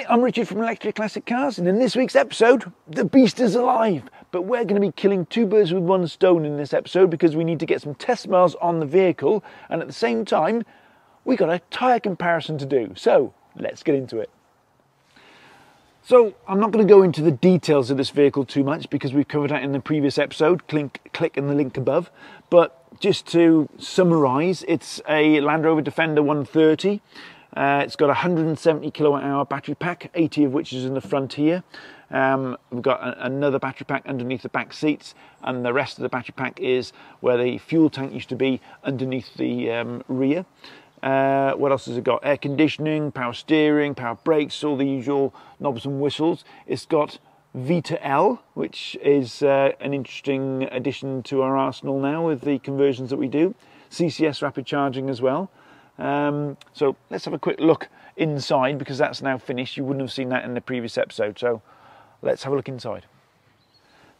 Hi, I'm Richard from Electric Classic Cars, and in this week's episode, the beast is alive. But we're going to be killing two birds with one stone in this episode because we need to get some test miles on the vehicle, and at the same time, we got a tyre comparison to do. So let's get into it. So I'm not going to go into the details of this vehicle too much because we've covered that in the previous episode. Click, click in the link above. But just to summarise, it's a Land Rover Defender 130. Uh, it's got a 170 kilowatt hour battery pack, 80 of which is in the front here. Um, we've got a, another battery pack underneath the back seats, and the rest of the battery pack is where the fuel tank used to be underneath the um, rear. Uh, what else has it got? Air conditioning, power steering, power brakes, all the usual knobs and whistles. It's got V2L, which is uh, an interesting addition to our arsenal now with the conversions that we do. CCS rapid charging as well. Um, so let's have a quick look inside because that's now finished. You wouldn't have seen that in the previous episode. So let's have a look inside.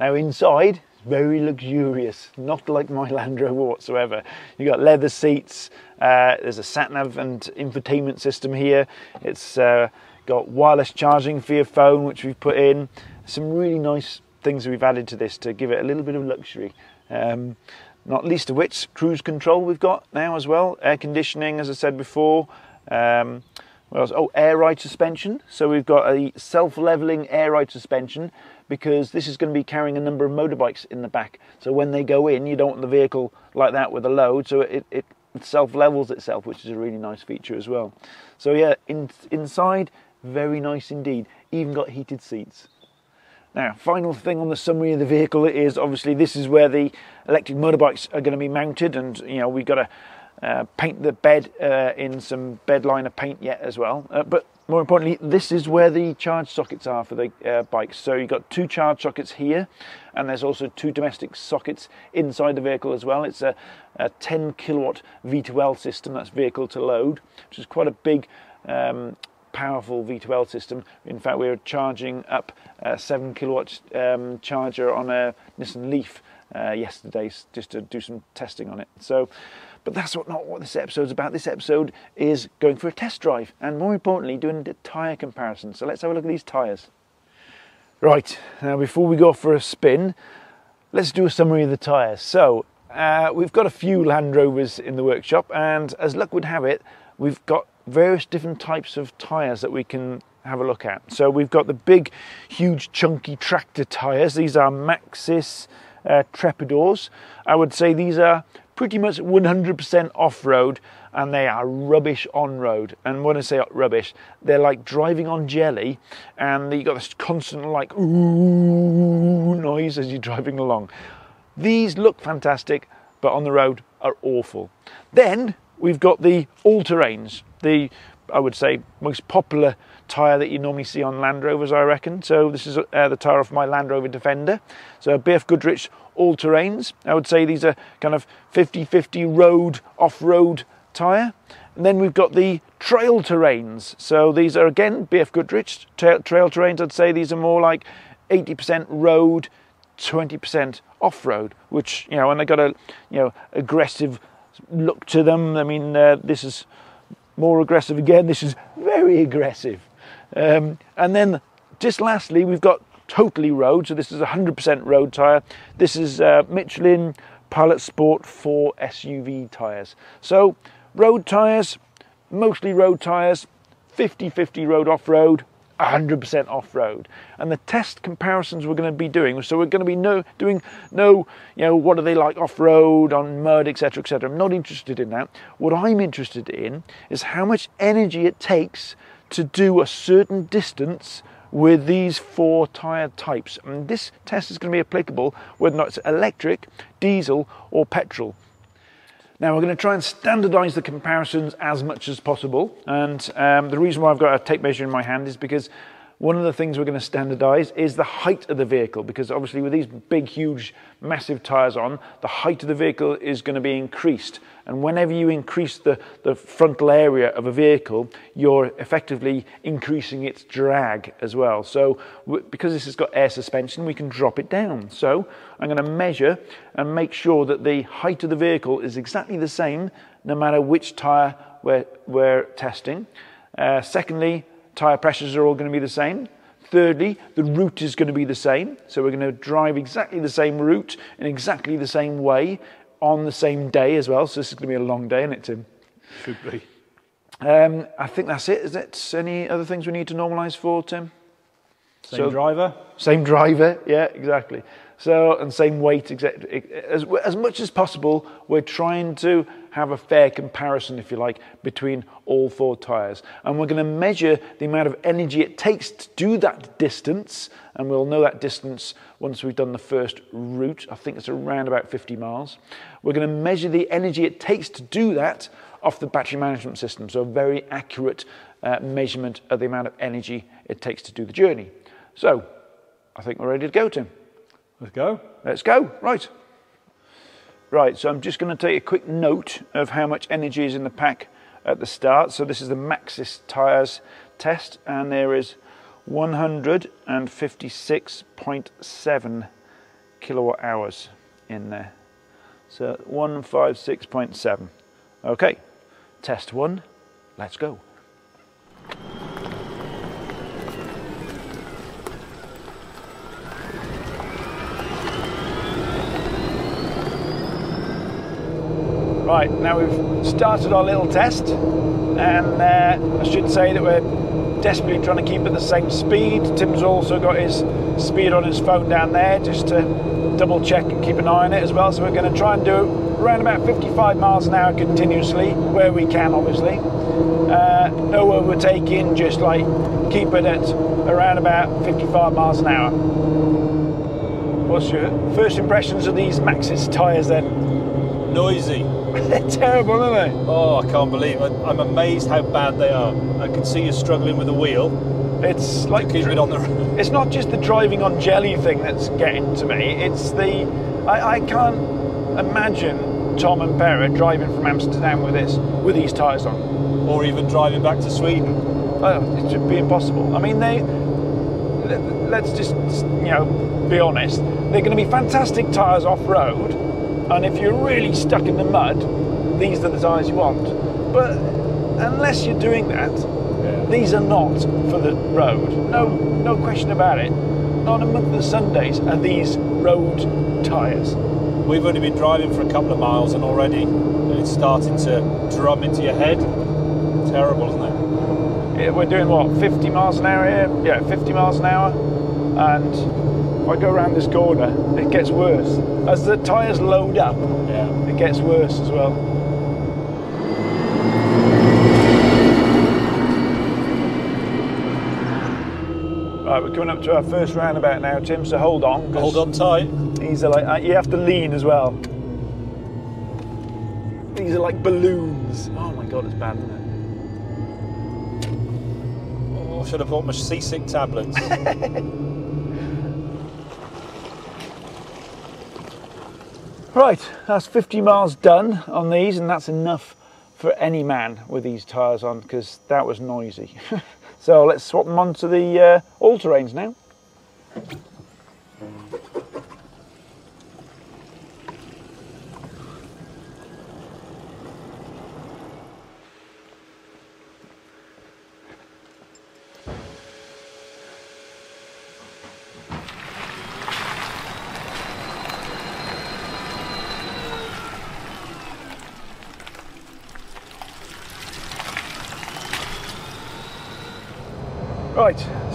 Now inside, very luxurious, not like my Land Rover whatsoever. You've got leather seats, uh, there's a sat nav and infotainment system here. It's uh, got wireless charging for your phone, which we've put in. Some really nice things we've added to this to give it a little bit of luxury. Um, not least of which cruise control we've got now as well, air conditioning, as I said before. Um, what else? Oh, air ride suspension. So we've got a self-leveling air ride suspension because this is going to be carrying a number of motorbikes in the back. So when they go in, you don't want the vehicle like that with a load. So it, it self-levels itself, which is a really nice feature as well. So yeah, in, inside, very nice indeed. Even got heated seats. Now, final thing on the summary of the vehicle is obviously this is where the electric motorbikes are going to be mounted, and you know we've got to uh, paint the bed uh, in some bed liner paint yet as well. Uh, but more importantly, this is where the charge sockets are for the uh, bikes. So you've got two charge sockets here, and there's also two domestic sockets inside the vehicle as well. It's a, a 10 kilowatt V2L system, that's vehicle to load, which is quite a big um, powerful V2L system. In fact, we were charging up a 7 kilowatt um, charger on a Nissan Leaf uh, yesterday just to do some testing on it. So, but that's what, not what this episode's about. This episode is going for a test drive and more importantly, doing a tyre comparison. So let's have a look at these tyres. Right, now before we go for a spin, let's do a summary of the tyres. So, uh, we've got a few Land Rovers in the workshop, and as luck would have it, we've got various different types of tyres that we can have a look at. So we've got the big, huge, chunky tractor tyres. These are Maxxis uh, Trepadors. I would say these are pretty much 100% off-road and they are rubbish on-road. And when I say rubbish, they're like driving on jelly and you've got this constant like ooh noise as you're driving along. These look fantastic, but on the road are awful. Then we've got the all-terrains the I would say most popular tyre that you normally see on Land Rovers, I reckon. So this is uh, the tyre of my Land Rover Defender. So BF Goodrich all terrains. I would say these are kind of 50-50 road off-road tyre. And then we've got the trail terrains. So these are again BF Goodrich trail, trail terrains. I'd say these are more like 80% road, 20% off-road, which you know, and they've got a you know aggressive look to them. I mean, uh, this is more aggressive again. This is very aggressive. Um, and then just lastly, we've got totally road. So this is 100% road tyre. This is uh, Michelin Pilot Sport 4 SUV tyres. So road tyres, mostly road tyres, 50-50 road off-road, 100% off-road. And the test comparisons we're going to be doing so we're going to be no doing no you know what are they like off-road on mud etc etc i'm not interested in that. What i'm interested in is how much energy it takes to do a certain distance with these four tyre types. And this test is going to be applicable whether or not it's electric diesel or petrol now we're going to try and standardise the comparisons as much as possible and um, the reason why I've got a tape measure in my hand is because one of the things we're going to standardise is the height of the vehicle because obviously with these big huge massive tyres on the height of the vehicle is going to be increased. And whenever you increase the, the frontal area of a vehicle you're effectively increasing its drag as well. So because this has got air suspension we can drop it down. So I'm going to measure and make sure that the height of the vehicle is exactly the same no matter which tyre we're, we're testing. Uh, secondly tyre pressures are all going to be the same. Thirdly, the route is going to be the same. So we're going to drive exactly the same route in exactly the same way on the same day as well. So this is going to be a long day, isn't it, Tim? Should be. Um, I think that's it. Is it any other things we need to normalise for, Tim? Same So- driver. Same driver, yeah, exactly. So, and same weight, as, as much as possible, we're trying to have a fair comparison, if you like, between all four tyres. And we're going to measure the amount of energy it takes to do that distance, and we'll know that distance once we've done the first route. I think it's around about 50 miles. We're going to measure the energy it takes to do that off the battery management system, so a very accurate uh, measurement of the amount of energy it takes to do the journey. So, I think we're ready to go, Tim. Let's go. Let's go. Right. Right, so I'm just going to take a quick note of how much energy is in the pack at the start. So this is the Maxxis tyres test, and there is 156.7 kilowatt hours in there. So 156.7. Okay, test one. Let's go. Right, now we've started our little test, and uh, I should say that we're desperately trying to keep at the same speed. Tim's also got his speed on his phone down there just to double check and keep an eye on it as well. So we're going to try and do around about 55 miles an hour continuously, where we can, obviously. Uh, no overtaking, just like keep it at around about 55 miles an hour. What's your first impressions of these Maxxis tyres then? Noisy. They're terrible, aren't they? Oh, I can't believe it. I'm amazed how bad they are. I can see you struggling with the wheel. It's like Keep it on the road. It's not just the driving on jelly thing that's getting to me. It's the I, I can't imagine Tom and Pera driving from Amsterdam with this with these tyres on. Or even driving back to Sweden. Oh, it should be impossible. I mean, they. let- Let's just you know be honest. They're going to be fantastic tyres off road, and if you're really stuck in the mud, these are the tyres you want. But unless you're doing that, these are not for the road. No, no question about it. Not a month of Sundays are these road tyres. We've only been driving for a couple of miles and already it's starting to drum into your head. Terrible, isn't it? Yeah, We're doing what, 50 miles an hour here? Yeah, 50 miles an hour. And if I go around this corner, it gets worse. As the tyres load up, Yeah. it gets worse as well. Right, we're coming up to our first roundabout now, Tim. So hold on. Hold on tight. These are like uh, you have to lean as well. These are like balloons. Oh my god, it's bad, isn't it? Oh, I should have bought my seasick tablets. Right, that's 50 miles done on these, and that's enough for any man with these tyres on because that was noisy. so let's swap them onto the uh, all terrains now.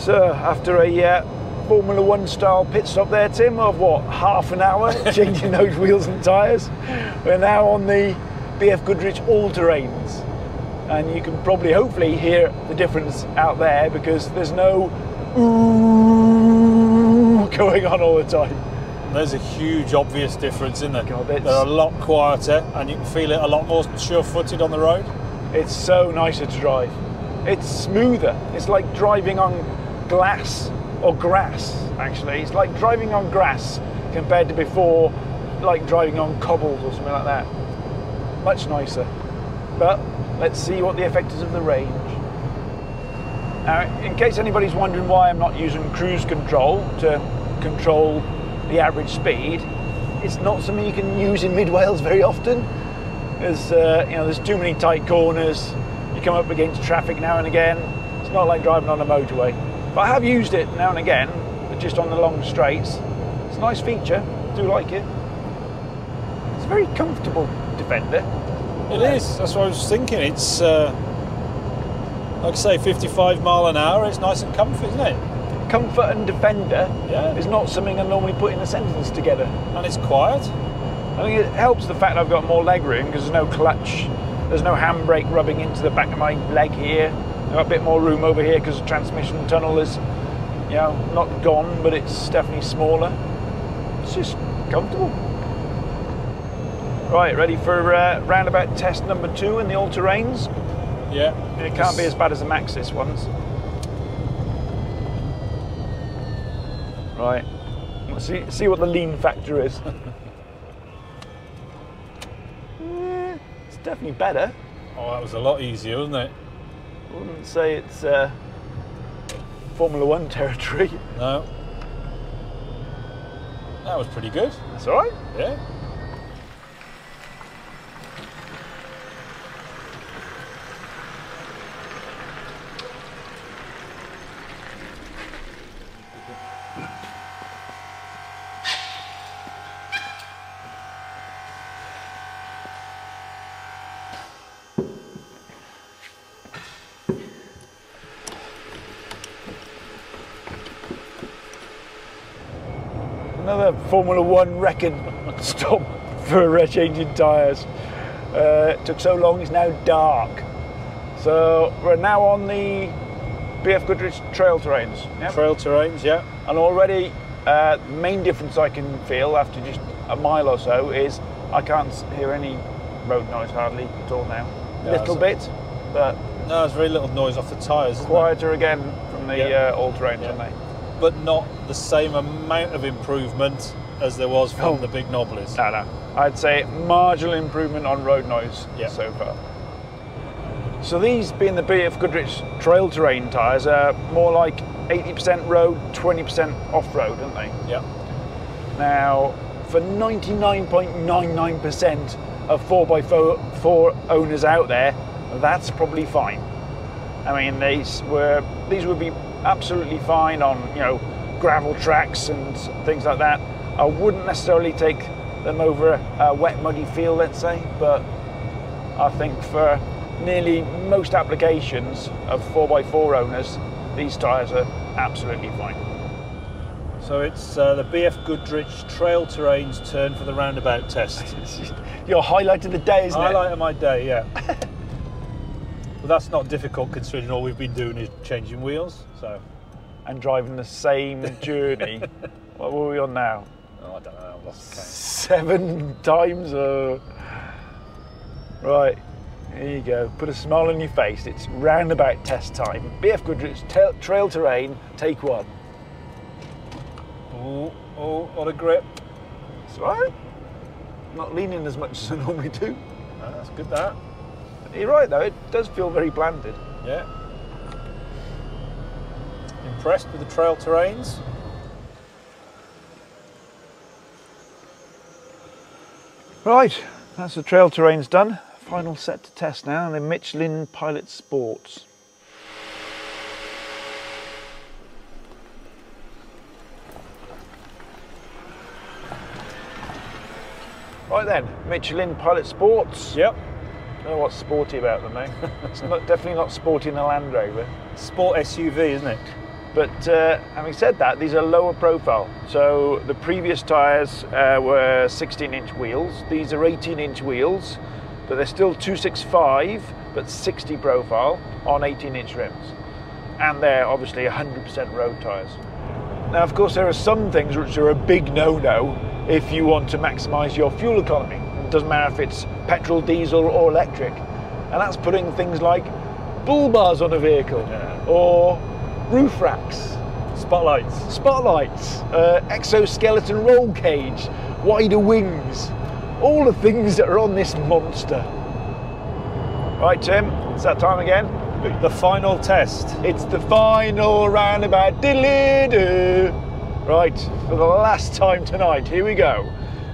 So after a uh, Formula One style pit stop there, Tim, of what, half an hour changing those wheels and tyres, we're now on the BF Goodrich all terrains. And you can probably, hopefully, hear the difference out there because there's no ooh going on all the time. There's a huge obvious difference, isn't there? God, They're a lot quieter and you can feel it a lot more sure footed on the road. It's so nicer to drive. It's smoother. It's like driving on glass or grass, actually. It's like driving on grass compared to before, like driving on cobbles or something like that. Much nicer. But let's see what the effect is of the range. Now, in case anybody's wondering why I'm not using cruise control to control the average speed, it's not something you can use in mid Wales very often. There's, uh, you know, there's too many tight corners. You come up against traffic now and again, It's not like driving on a motorway. But I have used it now and again, but just on the long straights. It's a nice feature. I do like it. It's a very comfortable Defender. It is. That's what I was thinking. It's uh, like I say, 55 mile an hour. It's nice and comfy, isn't it? Comfort and Defender Yeah. is not something I normally put in a sentence together. And it's quiet. I think it helps the fact I've got more leg room because there's no clutch, there's no handbrake rubbing into the back of my leg here. A bit more room over here because the transmission tunnel is, you know, not gone, but it's definitely smaller. It's just comfortable. Right, ready for uh, roundabout test number two in the all-terrains? Yeah. It can't be as bad as the Maxxis ones. Right, let's see, see what the lean factor is. Eh, it's definitely better. Oh, that was a lot easier, wasn't it? I wouldn't say it's uh, Formula One territory. No. That was pretty good. That's all right. Yeah. Another Formula One record stop for changing tyres. Uh, it took so long, it's now dark. So we're now on the BF Goodrich trail terrains. Yep. Trail terrains, yeah. And already, uh, the main difference I can feel after just a mile or so is I can't hear any road noise hardly at all now. Yeah, Little bit, but No, there's very little noise off the tyres, quieter again from the Yeah. uh, all terrains, Yeah. aren't they? But not the same amount of improvement as there was from Oh. the big Nobblies. No, no. I'd say marginal improvement on road noise Yeah. so far. So these being the BF Goodrich trail terrain tyres are more like 80% road, 20% off-road, aren't they? Yeah. Now, for 99.99% of 4x4 owners out there, that's probably fine. I mean, these were these would be absolutely fine on you know gravel tracks and things like that. I wouldn't necessarily take them over a wet, muddy field, let's say, but I think for nearly most applications of 4x4 owners, these tyres are absolutely fine. So it's uh, the BF Goodrich Trail Terrains turn for the roundabout test. Your highlight of the day, isn't it? Highlight of my day, yeah. but that's not difficult considering all we've been doing is changing wheels. So, and driving the same journey. what were we on now? oh, I don't know, I've lost count. Seven times? Uh... Right, here you go. Put a smile on your face. It's roundabout test time. BF Goodrich Trail Terrain, take one. Oh, oh, what a grip. It's right. Not leaning as much as I normally do. That's good, that. You're right though, it does feel very planted. Yeah. Impressed with the trail terrains? Right, that's the trail terrains done. Final set to test now, and the Michelin Pilot Sports. Right then, Michelin Pilot Sports. Yep. I Don't know what's sporty about them, eh? it's not, definitely not sporty in a Land Rover. Sport SUV, isn't it? But uh, having said that, these are lower profile. So the previous tyres uh, were 16 inch wheels. These are 18 inch wheels, but they're still 265, but 60 profile on 18 inch rims. And they're obviously 100% road tyres. Now, of course, there are some things which are a big no no if you want to maximise your fuel economy. It doesn't matter if it's petrol, diesel, or electric. And that's putting things like bull bars on a vehicle or roof racks, Spotlights. spotlights, uh, exoskeleton roll cage, wider wings, all the things that are on this monster. Right, Tim, it's that time again. The final test. It's the final roundabout. Diddly-doo. Right, for the last time tonight, here we go.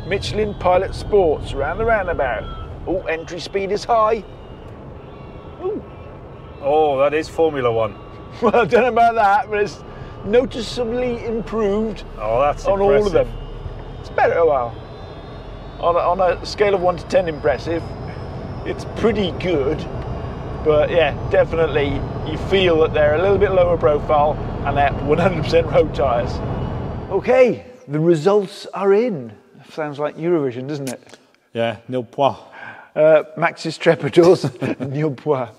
Michelin Pilot Sports round the roundabout. Oh, entry speed is high. Ooh, Oh, that is Formula One. Well, I don't know about that, but it's noticeably improved Oh, that's on all of them. It's better, well, on a, on a scale of 1 to 10 impressive, it's pretty good. But yeah, definitely you feel that they're a little bit lower profile and they're 100% road tyres. Okay, the results are in. Sounds like Eurovision, doesn't it? Yeah, nil point. Uh, Maxxis Trepadors, Neil Poix.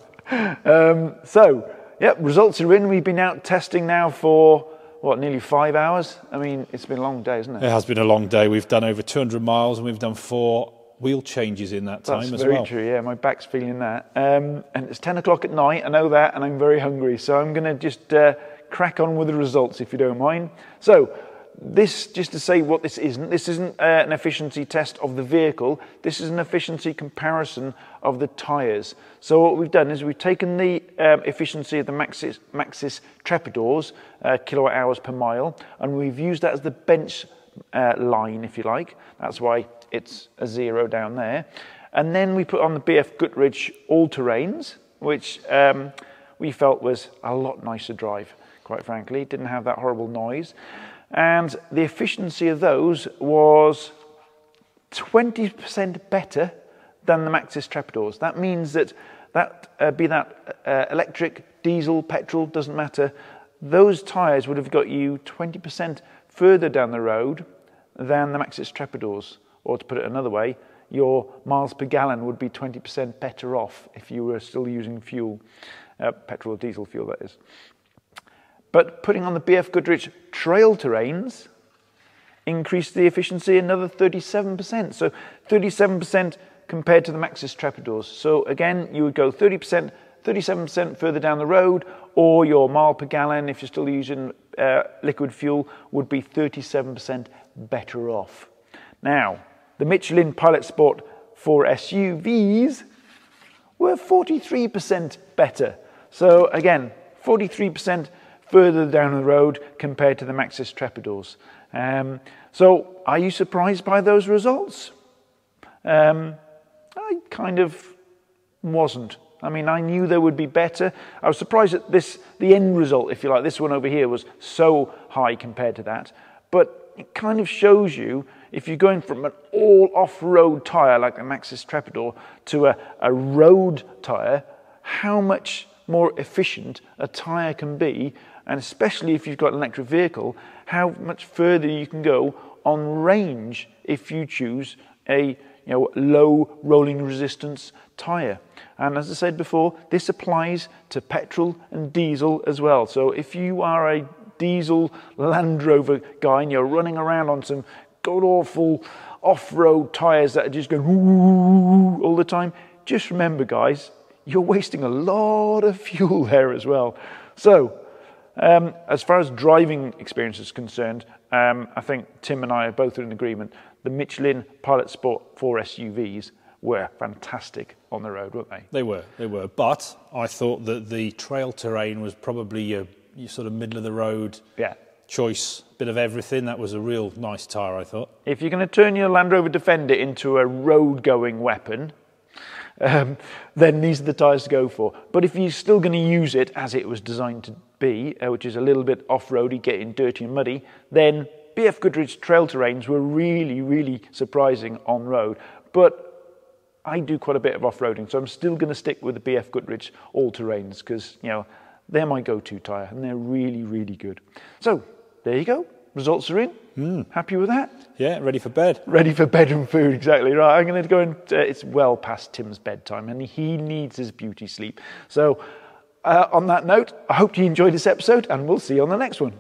Um, so, yep, results are in. We've been out testing now for, what, nearly five hours? I mean, it's been a long day, isn't it? It has been a long day. We've done over 200 miles and we've done four wheel changes in that time That's as very well. true, yeah. My back's feeling that. Um, and it's 10 o'clock at night, I know that, and I'm very hungry. So I'm going to just uh, crack on with the results if you don't mind. So, this, just to say what this isn't, this isn't uh, an efficiency test of the vehicle, this is an efficiency comparison of the tyres. So, what we've done is we've taken the um, efficiency of the Maxxis, Maxxis Trepadors, uh, kilowatt hours per mile, and we've used that as the bench uh, line, if you like. That's why it's a zero down there. And then we put on the BF Goodrich all terrains, which um, we felt was a lot nicer drive, quite frankly. Didn't have that horrible noise. And the efficiency of those was 20% better than the Maxxis Trepadors. That means that, that uh, be that uh, electric, diesel, petrol, doesn't matter, those tyres would have got you 20% further down the road than the Maxxis Trepadors. Or to put it another way, your miles per gallon would be 20% better off if you were still using fuel, uh, petrol or diesel fuel, that is. But putting on the BF Goodrich trail terrains increased the efficiency another 37%. So 37% compared to the Maxxis Trepadors. So again, you would go 30%, 37% further down the road, or your mile per gallon, if you're still using uh, liquid fuel, would be 37% better off. Now, the Michelin Pilot Sport 4 SUVs were 43% better. So again, 43% further down the road compared to the Maxxis Trepadors. Um, so are you surprised by those results? Um, I kind of wasn't. I mean, I knew there would be better. I was surprised that this, the end result, if you like, this one over here was so high compared to that. But it kind of shows you if you're going from an all off road tyre like the Maxxis Trepador to a, a road tyre, how much more efficient a tyre can be, and especially if you've got an electric vehicle, how much further you can go on range if you choose a you know, low rolling resistance tyre. And as I said before, this applies to petrol and diesel as well. So if you are a diesel Land Rover guy and you're running around on some god awful off road tyres that are just going all the time, just remember, guys, you're wasting a lot of fuel there as well. So, um, as far as driving experience is concerned, um, I think Tim and I are both in agreement. The Michelin Pilot Sport 4 SUVs were fantastic on the road, weren't they? They were, they were. But I thought that the trail terrain was probably your, your sort of middle of the road Yeah. choice, bit of everything. That was a real nice tyre, I thought. If you're going to turn your Land Rover Defender into a road going weapon, um, then these are the tyres to go for. But if you're still going to use it as it was designed to be, uh, which is a little bit off roady, getting dirty and muddy, then BF Goodrich trail terrains were really, really surprising on road. But I do quite a bit of off roading, so I'm still going to stick with the BF Goodrich all terrains because, you know, they're my go to tyre and they're really, really good. So there you go. Results are in. Happy with that? Yeah, ready for bed. Ready for bedroom food, exactly right. I'm going to go and uh, it's well past Tim's bedtime and he needs his beauty sleep. So, uh, on that note, I hope you enjoyed this episode and we'll see you on the next one.